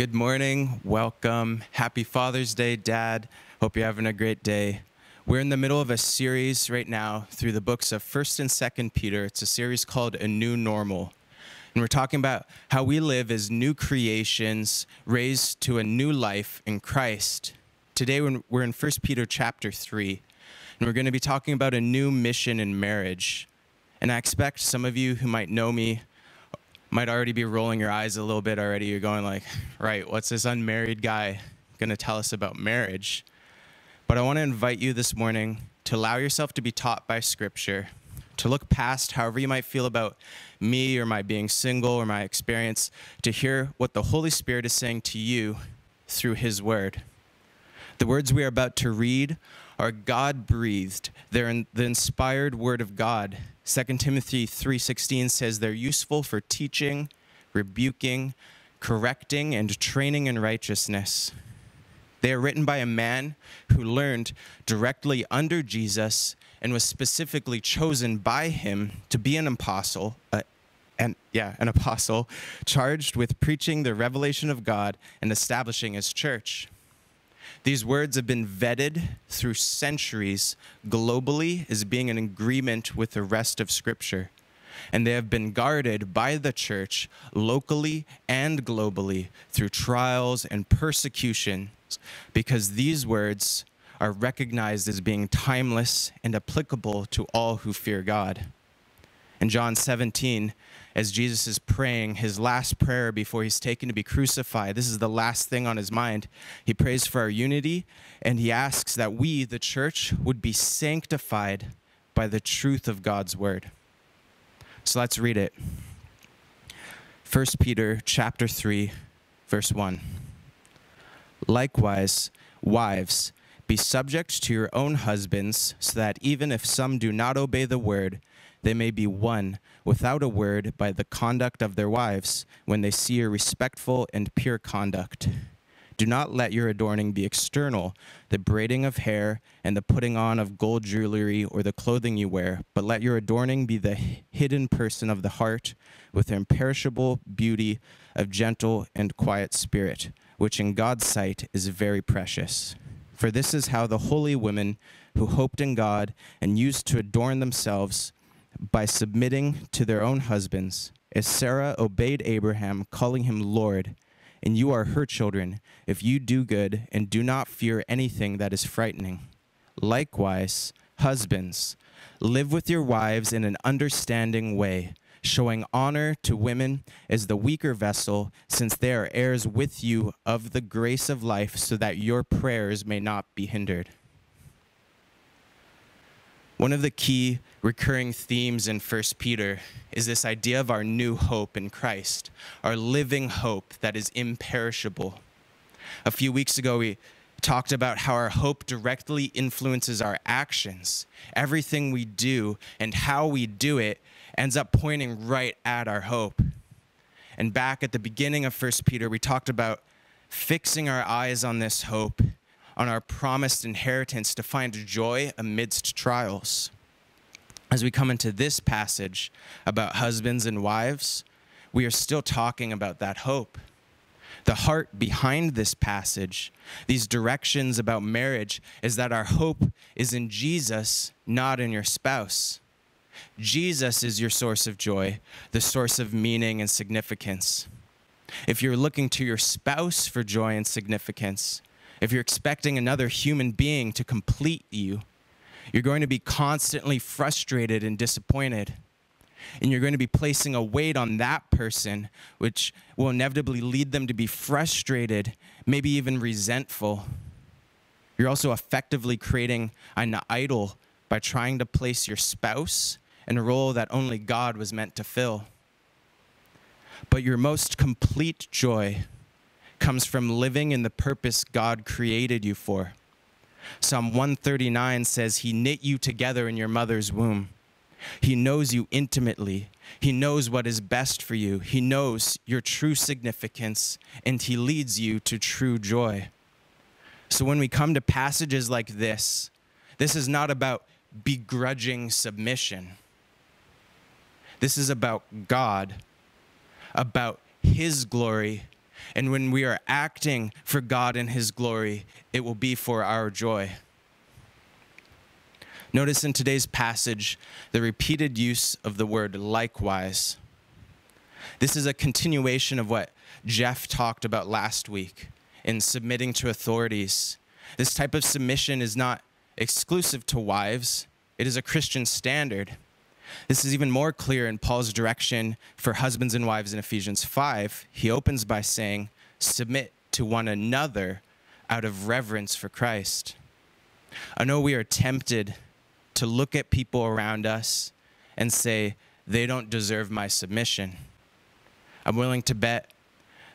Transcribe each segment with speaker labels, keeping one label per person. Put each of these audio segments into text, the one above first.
Speaker 1: Good morning. Welcome. Happy Father's Day, Dad. Hope you're having a great day. We're in the middle of a series right now through the books of 1st and 2nd Peter. It's a series called A New Normal. And we're talking about how we live as new creations raised to a new life in Christ. Today we're in 1 Peter chapter 3, and we're going to be talking about a new mission in marriage. And I expect some of you who might know me might already be rolling your eyes a little bit already. You're going like, right, what's this unmarried guy going to tell us about marriage? But I want to invite you this morning to allow yourself to be taught by Scripture, to look past however you might feel about me or my being single or my experience, to hear what the Holy Spirit is saying to you through His Word. The words we are about to read are God breathed. They're in the inspired Word of God 2 Timothy 3:16 says they're useful for teaching, rebuking, correcting and training in righteousness. They are written by a man who learned directly under Jesus and was specifically chosen by him to be an apostle, uh, and yeah, an apostle charged with preaching the revelation of God and establishing his church. These words have been vetted through centuries globally as being in agreement with the rest of Scripture. And they have been guarded by the church locally and globally through trials and persecutions because these words are recognized as being timeless and applicable to all who fear God. In John 17, as Jesus is praying his last prayer before he's taken to be crucified. This is the last thing on his mind. He prays for our unity and he asks that we, the church, would be sanctified by the truth of God's word. So let's read it. 1 Peter chapter 3 verse 1. Likewise, wives, be subject to your own husbands, so that even if some do not obey the word, they may be won without a word by the conduct of their wives when they see your respectful and pure conduct. Do not let your adorning be external, the braiding of hair and the putting on of gold jewelry or the clothing you wear, but let your adorning be the hidden person of the heart with the imperishable beauty of gentle and quiet spirit, which in God's sight is very precious. For this is how the holy women who hoped in God and used to adorn themselves by submitting to their own husbands, as Sarah obeyed Abraham, calling him Lord, and you are her children, if you do good and do not fear anything that is frightening. Likewise, husbands, live with your wives in an understanding way, showing honor to women as the weaker vessel, since they are heirs with you of the grace of life, so that your prayers may not be hindered. One of the key recurring themes in 1 Peter is this idea of our new hope in Christ, our living hope that is imperishable. A few weeks ago, we talked about how our hope directly influences our actions. Everything we do and how we do it ends up pointing right at our hope. And back at the beginning of 1 Peter, we talked about fixing our eyes on this hope on our promised inheritance to find joy amidst trials. As we come into this passage about husbands and wives, we are still talking about that hope. The heart behind this passage, these directions about marriage, is that our hope is in Jesus, not in your spouse. Jesus is your source of joy, the source of meaning and significance. If you're looking to your spouse for joy and significance, if you're expecting another human being to complete you, you're going to be constantly frustrated and disappointed. And you're going to be placing a weight on that person, which will inevitably lead them to be frustrated, maybe even resentful. You're also effectively creating an idol by trying to place your spouse in a role that only God was meant to fill. But your most complete joy comes from living in the purpose God created you for. Psalm 139 says, He knit you together in your mother's womb. He knows you intimately. He knows what is best for you. He knows your true significance, and He leads you to true joy. So when we come to passages like this, this is not about begrudging submission. This is about God, about His glory, And when we are acting for God and His glory, it will be for our joy. Notice in today's passage the repeated use of the word likewise. This is a continuation of what Jeff talked about last week in submitting to authorities. This type of submission is not exclusive to wives, it is a Christian standard. This is even more clear in Paul's direction for husbands and wives in Ephesians 5. He opens by saying, Submit to one another out of reverence for Christ. I know we are tempted to look at people around us and say, They don't deserve my submission. I'm willing to bet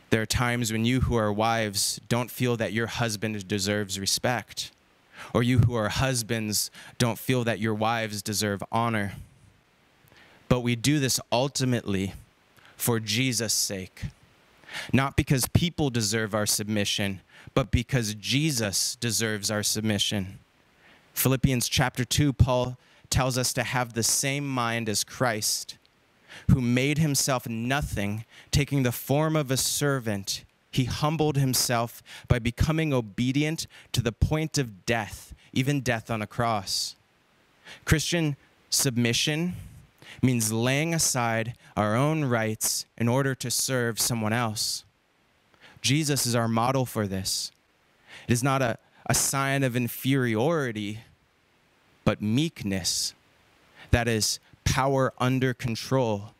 Speaker 1: there are times when you who are wives don't feel that your husband deserves respect, or you who are husbands don't feel that your wives deserve honor. But we do this ultimately for Jesus' sake. Not because people deserve our submission, but because Jesus deserves our submission. Philippians chapter 2, Paul tells us to have the same mind as Christ, who made himself nothing, taking the form of a servant. He humbled himself by becoming obedient to the point of death, even death on a cross. Christian submission means laying aside our own rights in order to serve someone else. Jesus is our model for this. It is not a, a sign of inferiority, but meekness. That is power under control,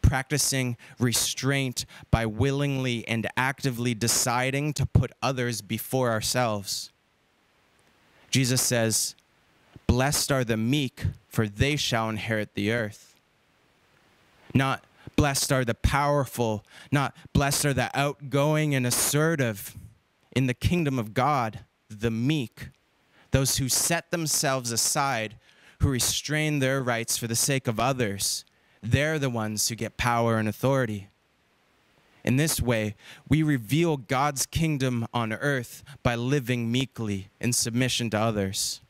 Speaker 1: practicing restraint by willingly and actively deciding to put others before ourselves. Jesus says, Blessed are the meek, for they shall inherit the earth. Not blessed are the powerful, not blessed are the outgoing and assertive. In the kingdom of God, the meek, those who set themselves aside, who restrain their rights for the sake of others, they're the ones who get power and authority. In this way, we reveal God's kingdom on earth by living meekly in submission to others.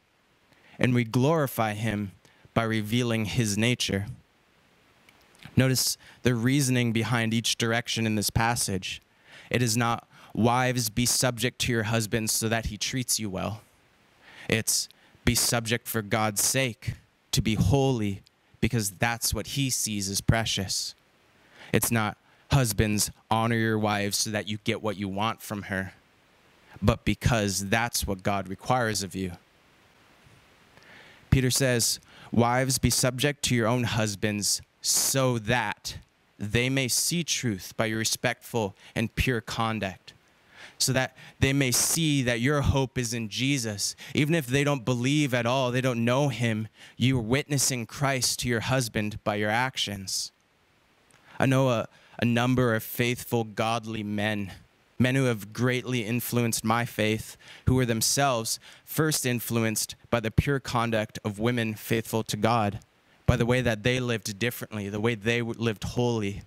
Speaker 1: And we glorify Him by revealing His nature. Notice the reasoning behind each direction in this passage. It is not, wives, be subject to your husband so that he treats you well. It's, be subject for God's sake, to be holy, because that's what he sees as precious. It's not, husbands, honor your wives so that you get what you want from her, but because that's what God requires of you. Peter says, Wives, be subject to your own husbands so that they may see truth by your respectful and pure conduct. So that they may see that your hope is in Jesus. Even if they don't believe at all, they don't know him, you are witnessing Christ to your husband by your actions. I know a, a number of faithful, godly men, men who have greatly influenced my faith, who were themselves first influenced by the pure conduct of women faithful to God by the way that they lived differently, the way they lived holy.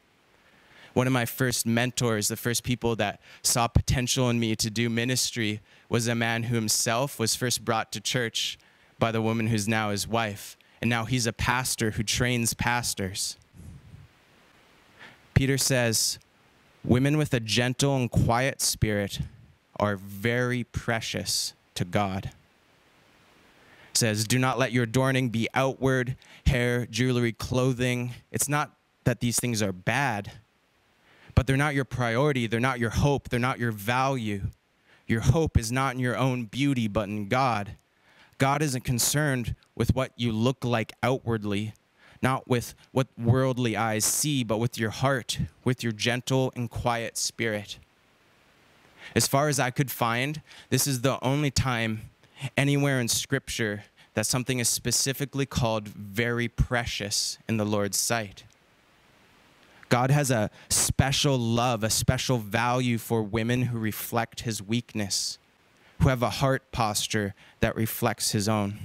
Speaker 1: One of my first mentors, the first people that saw potential in me to do ministry, was a man who himself was first brought to church by the woman who's now his wife. And now he's a pastor who trains pastors. Peter says, Women with a gentle and quiet spirit are very precious to God says, Do not let your adorning be outward, hair, jewelry, clothing. It's not that these things are bad, but they're not your priority. They're not your hope. They're not your value. Your hope is not in your own beauty, but in God. God isn't concerned with what you look like outwardly, not with what worldly eyes see, but with your heart, with your gentle and quiet spirit. As far as I could find, this is the only time anywhere in Scripture that something is specifically called very precious in the Lord's sight. God has a special love, a special value for women who reflect his weakness, who have a heart posture that reflects his own.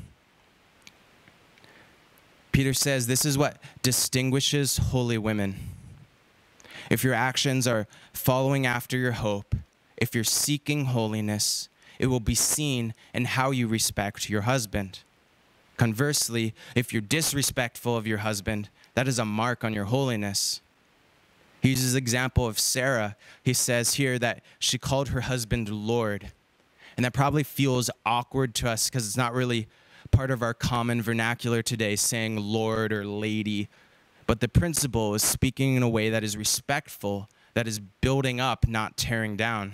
Speaker 1: Peter says this is what distinguishes holy women. If your actions are following after your hope, if you're seeking holiness, it will be seen in how you respect your husband. Conversely, if you're disrespectful of your husband, that is a mark on your holiness. He uses example of Sarah. He says here that she called her husband Lord. And that probably feels awkward to us because it's not really part of our common vernacular today, saying Lord or Lady. But the principle is speaking in a way that is respectful, that is building up, not tearing down.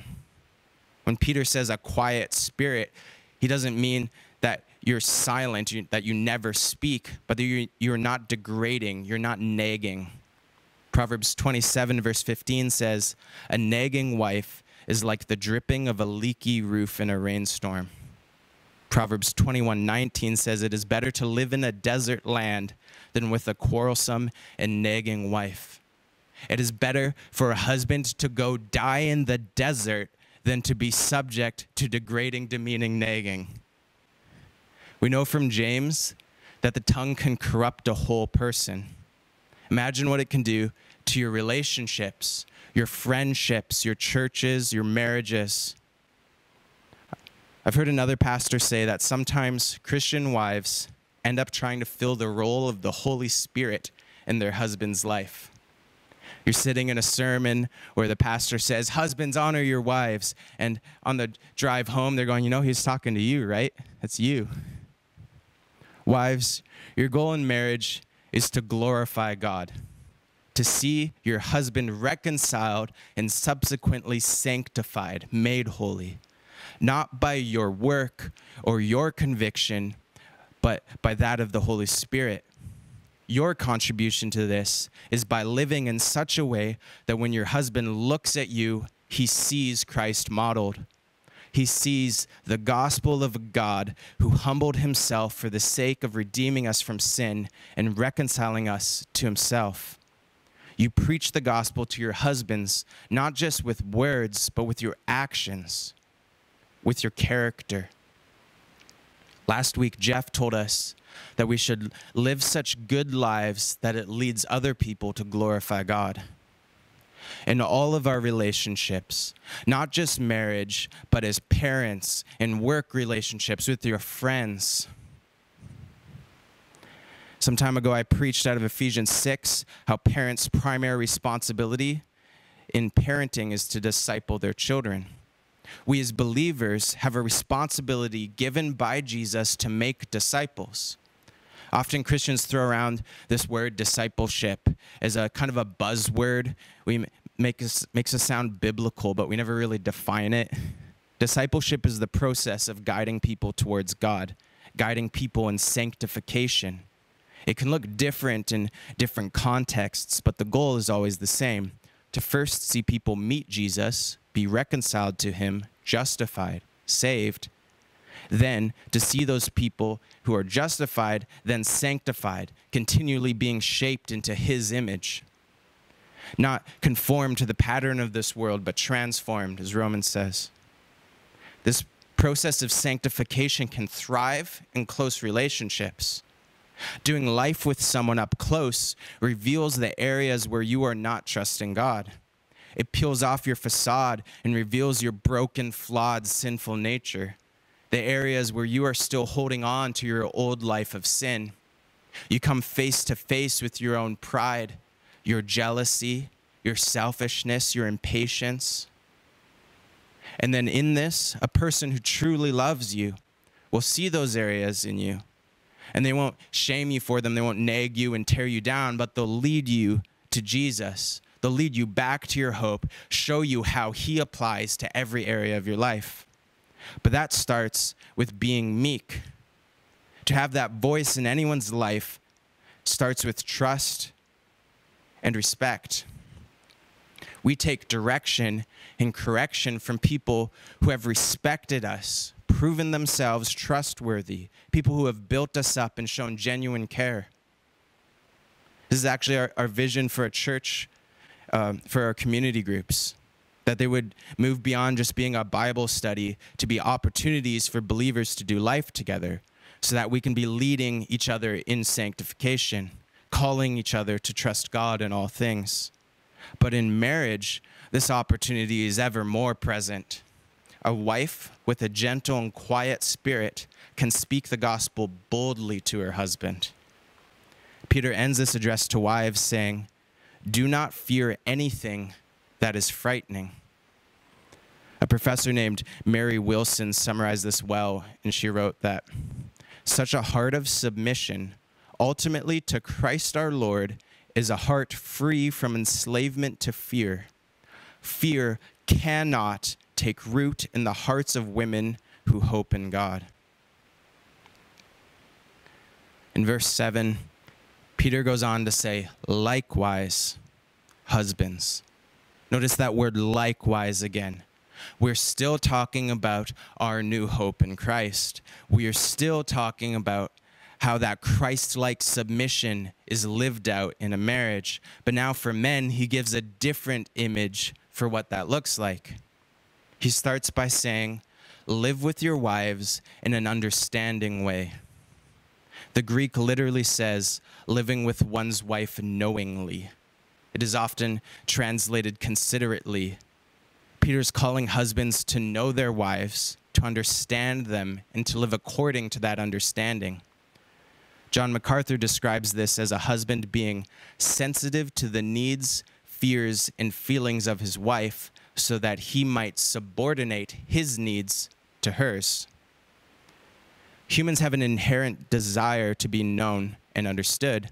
Speaker 1: When Peter says a quiet spirit, he doesn't mean that you're silent, that you never speak, but that you're, you're not degrading, you're not nagging. Proverbs 27, verse 15 says, A nagging wife is like the dripping of a leaky roof in a rainstorm. Proverbs 21:19 says it is better to live in a desert land than with a quarrelsome and nagging wife. It is better for a husband to go die in the desert than to be subject to degrading, demeaning nagging. We know from James that the tongue can corrupt a whole person. Imagine what it can do to your relationships, your friendships, your churches, your marriages. I've heard another pastor say that sometimes Christian wives end up trying to fill the role of the Holy Spirit in their husband's life. You're sitting in a sermon where the pastor says, Husbands, honor your wives. And on the drive home, they're going, You know, he's talking to you, right? That's you. Wives, your goal in marriage is to glorify God, to see your husband reconciled and subsequently sanctified, made holy, not by your work or your conviction, but by that of the Holy Spirit. Your contribution to this is by living in such a way that when your husband looks at you, he sees Christ modeled. He sees the gospel of God who humbled himself for the sake of redeeming us from sin and reconciling us to himself. You preach the gospel to your husbands, not just with words, but with your actions, with your character. Last week, Jeff told us that we should live such good lives that it leads other people to glorify God. In all of our relationships, not just marriage, but as parents and work relationships with your friends. Some time ago, I preached out of Ephesians 6 how parents' primary responsibility in parenting is to disciple their children. We as believers have a responsibility given by Jesus to make disciples. Often Christians throw around this word discipleship as a kind of a buzzword. We make us, makes us sound biblical, but we never really define it. Discipleship is the process of guiding people towards God, guiding people in sanctification. It can look different in different contexts, but the goal is always the same to first see people meet Jesus, be reconciled to him, justified, saved, then to see those people who are justified, then sanctified, continually being shaped into his image. Not conformed to the pattern of this world, but transformed, as Romans says. This process of sanctification can thrive in close relationships. Doing life with someone up close reveals the areas where you are not trusting God. It peels off your facade and reveals your broken, flawed, sinful nature the areas where you are still holding on to your old life of sin. You come face to face with your own pride, your jealousy, your selfishness, your impatience. And then in this, a person who truly loves you will see those areas in you. And they won't shame you for them, they won't nag you and tear you down, but they'll lead you to Jesus. They'll lead you back to your hope, show you how He applies to every area of your life. But that starts with being meek. To have that voice in anyone's life starts with trust and respect. We take direction and correction from people who have respected us, proven themselves trustworthy, people who have built us up and shown genuine care. This is actually our, our vision for a church, um, for our community groups that they would move beyond just being a Bible study to be opportunities for believers to do life together so that we can be leading each other in sanctification, calling each other to trust God in all things. But in marriage, this opportunity is ever more present. A wife with a gentle and quiet spirit can speak the gospel boldly to her husband. Peter ends this address to wives saying, do not fear anything that is frightening. A professor named Mary Wilson summarized this well, and she wrote that such a heart of submission, ultimately to Christ our Lord, is a heart free from enslavement to fear. Fear cannot take root in the hearts of women who hope in God. In verse 7, Peter goes on to say, likewise, husbands. Notice that word likewise again. We're still talking about our new hope in Christ. We are still talking about how that Christ like submission is lived out in a marriage. But now for men, he gives a different image for what that looks like. He starts by saying, Live with your wives in an understanding way. The Greek literally says, living with one's wife knowingly. It is often translated considerately. Peter's calling husbands to know their wives, to understand them, and to live according to that understanding. John MacArthur describes this as a husband being sensitive to the needs, fears, and feelings of his wife so that he might subordinate his needs to hers. Humans have an inherent desire to be known and understood.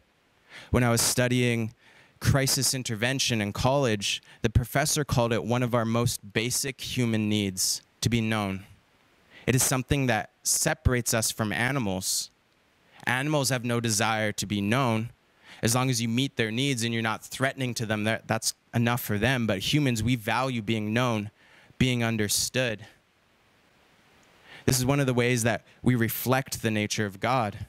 Speaker 1: When I was studying crisis intervention in college, the professor called it one of our most basic human needs to be known. It is something that separates us from animals. Animals have no desire to be known. As long as you meet their needs and you're not threatening to them, that's enough for them. But humans, we value being known, being understood. This is one of the ways that we reflect the nature of God.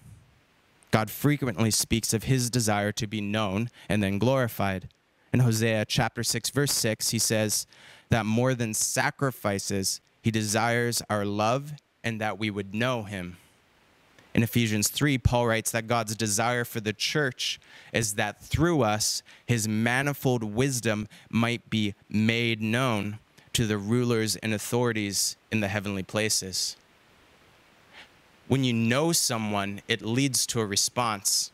Speaker 1: God frequently speaks of his desire to be known and then glorified. In Hosea chapter 6 verse 6, he says that more than sacrifices, he desires our love and that we would know him. In Ephesians 3, Paul writes that God's desire for the church is that through us, his manifold wisdom might be made known to the rulers and authorities in the heavenly places. When you know someone, it leads to a response.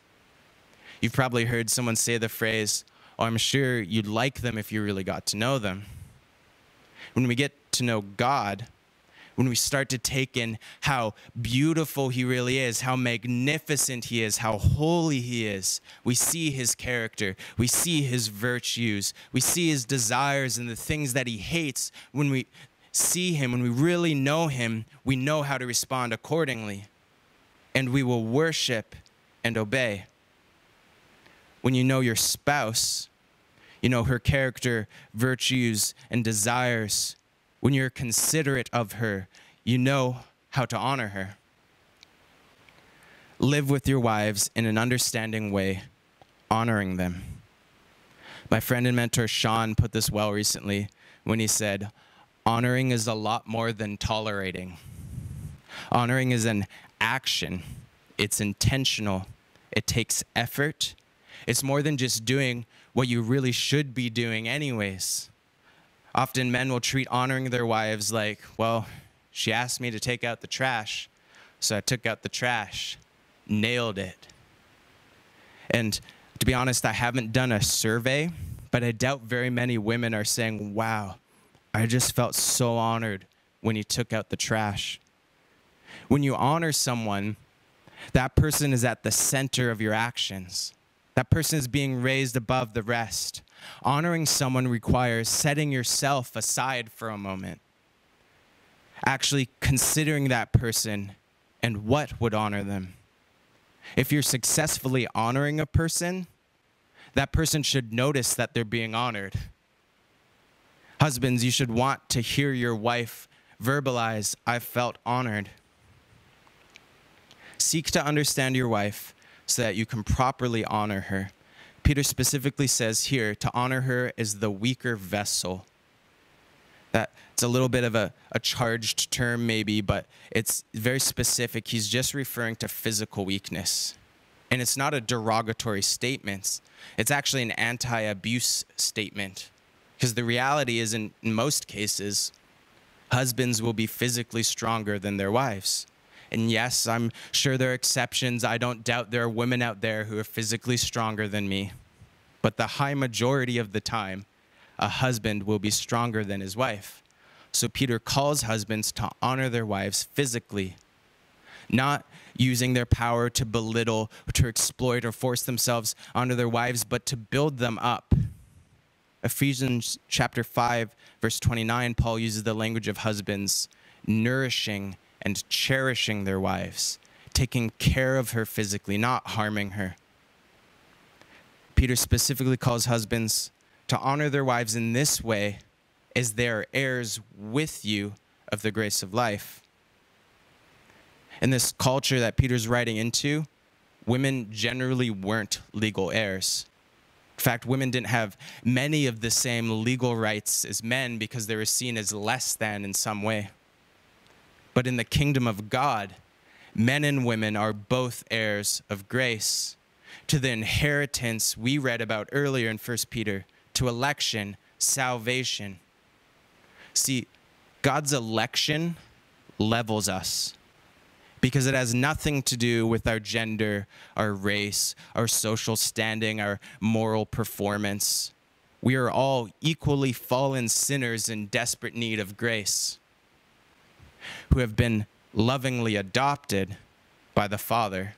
Speaker 1: You've probably heard someone say the phrase, Oh, I'm sure you'd like them if you really got to know them. When we get to know God, when we start to take in how beautiful he really is, how magnificent he is, how holy he is, we see his character, we see his virtues, we see his desires and the things that he hates. When we see him, when we really know him, we know how to respond accordingly. And we will worship and obey. When you know your spouse, you know her character, virtues, and desires when you're considerate of her, you know how to honor her. Live with your wives in an understanding way, honoring them. My friend and mentor Sean put this well recently when he said, Honoring is a lot more than tolerating. Honoring is an action, it's intentional, it takes effort. It's more than just doing what you really should be doing, anyways. Often men will treat honoring their wives like, well, she asked me to take out the trash, so I took out the trash, nailed it. And to be honest, I haven't done a survey, but I doubt very many women are saying, wow, I just felt so honored when you took out the trash. When you honor someone, that person is at the center of your actions. That person is being raised above the rest. Honoring someone requires setting yourself aside for a moment, actually considering that person and what would honor them. If you're successfully honoring a person, that person should notice that they're being honored. Husbands, you should want to hear your wife verbalize, I felt honored. Seek to understand your wife so that you can properly honor her. Peter specifically says here to honor her as the weaker vessel. That it's a little bit of a, a charged term, maybe, but it's very specific. He's just referring to physical weakness. And it's not a derogatory statement, it's actually an anti abuse statement. Because the reality is, in, in most cases, husbands will be physically stronger than their wives. And yes, I'm sure there are exceptions. I don't doubt there are women out there who are physically stronger than me. but the high majority of the time, a husband will be stronger than his wife. So Peter calls husbands to honor their wives physically, not using their power to belittle, to exploit, or force themselves onto their wives, but to build them up. Ephesians chapter 5, verse 29, Paul uses the language of husbands nourishing and cherishing their wives, taking care of her physically, not harming her. Peter specifically calls husbands to honor their wives in this way as they are heirs with you of the grace of life. In this culture that Peter's writing into, women generally weren't legal heirs. In fact, women didn't have many of the same legal rights as men because they were seen as less than in some way. But in the kingdom of God, men and women are both heirs of grace to the inheritance we read about earlier in 1 Peter, to election, salvation. See, God's election levels us because it has nothing to do with our gender, our race, our social standing, our moral performance. We are all equally fallen sinners in desperate need of grace who have been lovingly adopted by the Father,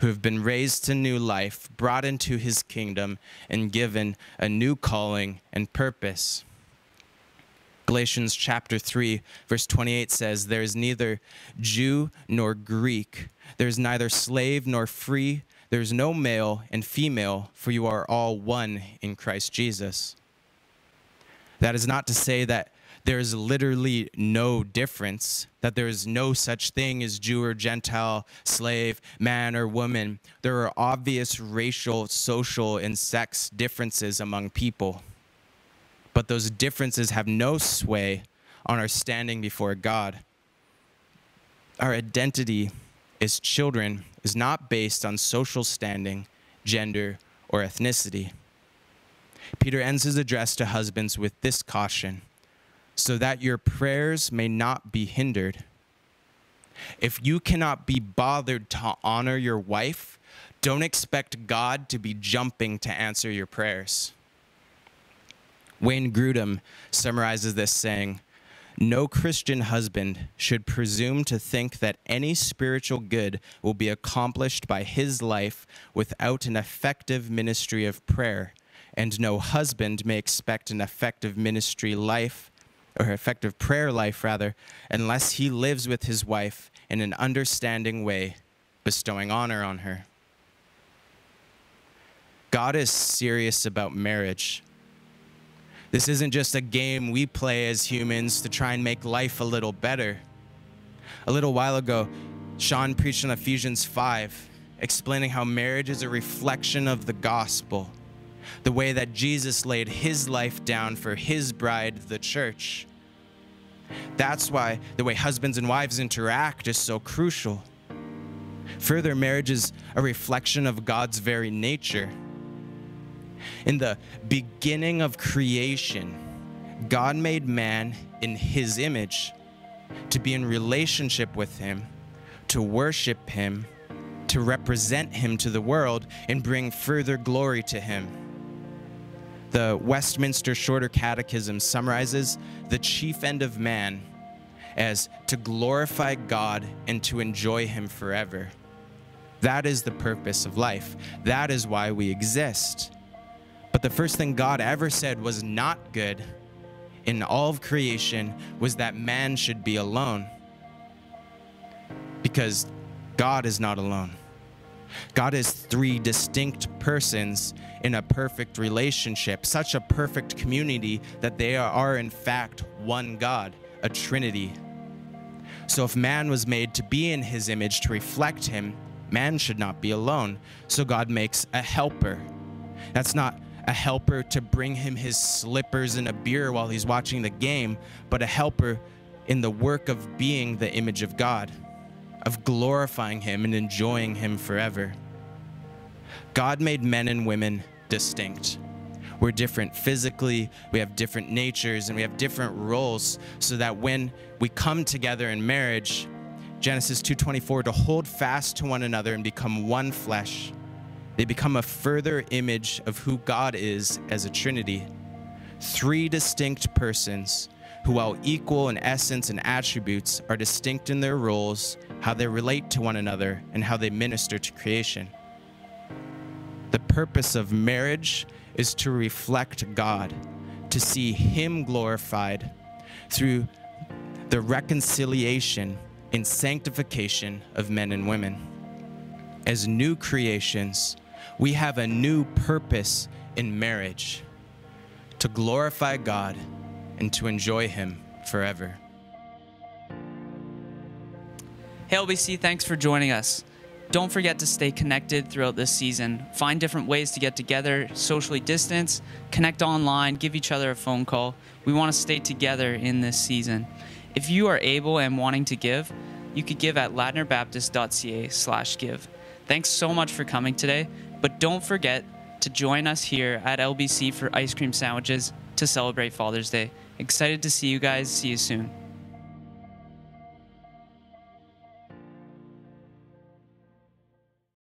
Speaker 1: who have been raised to new life, brought into his kingdom, and given a new calling and purpose. Galatians chapter 3, verse 28 says, There is neither Jew nor Greek, there is neither slave nor free, there is no male and female, for you are all one in Christ Jesus. That is not to say that there's literally no difference, that there is no such thing as Jew or Gentile, slave, man or woman. There are obvious racial, social, and sex differences among people. But those differences have no sway on our standing before God. Our identity as children is not based on social standing, gender, or ethnicity. Peter ends his address to husbands with this caution so that your prayers may not be hindered. If you cannot be bothered to honor your wife, don't expect God to be jumping to answer your prayers. Wayne Grudem summarizes this saying, no Christian husband should presume to think that any spiritual good will be accomplished by his life without an effective ministry of prayer, and no husband may expect an effective ministry life or effective prayer life rather, unless he lives with his wife in an understanding way, bestowing honor on her. God is serious about marriage. This isn't just a game we play as humans to try and make life a little better. A little while ago, Sean preached on Ephesians 5, explaining how marriage is a reflection of the gospel, the way that Jesus laid his life down for his bride, the church. That's why the way husbands and wives interact is so crucial. Further, marriage is a reflection of God's very nature. In the beginning of creation, God made man in his image to be in relationship with him, to worship him, to represent him to the world, and bring further glory to him. The Westminster Shorter Catechism summarizes the chief end of man as to glorify God and to enjoy Him forever. That is the purpose of life. That is why we exist. But the first thing God ever said was not good in all of creation was that man should be alone. Because God is not alone. God is three distinct persons in a perfect relationship, such a perfect community that they are, in fact, one God, a trinity. So if man was made to be in his image to reflect him, man should not be alone. So God makes a helper. That's not a helper to bring him his slippers and a beer while he's watching the game, but a helper in the work of being the image of God of glorifying Him and enjoying Him forever. God made men and women distinct. We're different physically, we have different natures, and we have different roles so that when we come together in marriage, Genesis 2:24 to hold fast to one another and become one flesh. They become a further image of who God is as a Trinity. Three distinct persons who, while equal in essence and attributes, are distinct in their roles, how they relate to one another, and how they minister to creation. The purpose of marriage is to reflect God, to see Him glorified through the reconciliation and sanctification of men and women. As new creations, we have a new purpose in marriage to glorify God and to enjoy Him forever.
Speaker 2: Hey, LBC, thanks for joining us. Don't forget to stay connected throughout this season. Find different ways to get together, socially distance, connect online, give each other a phone call. We want to stay together in this season. If you are able and wanting to give, you could give at ladnerbaptist.ca/give. Thanks so much for coming today, but don't forget to join us here at LBC for ice cream sandwiches to celebrate Father's Day. Excited to see you guys. See you soon.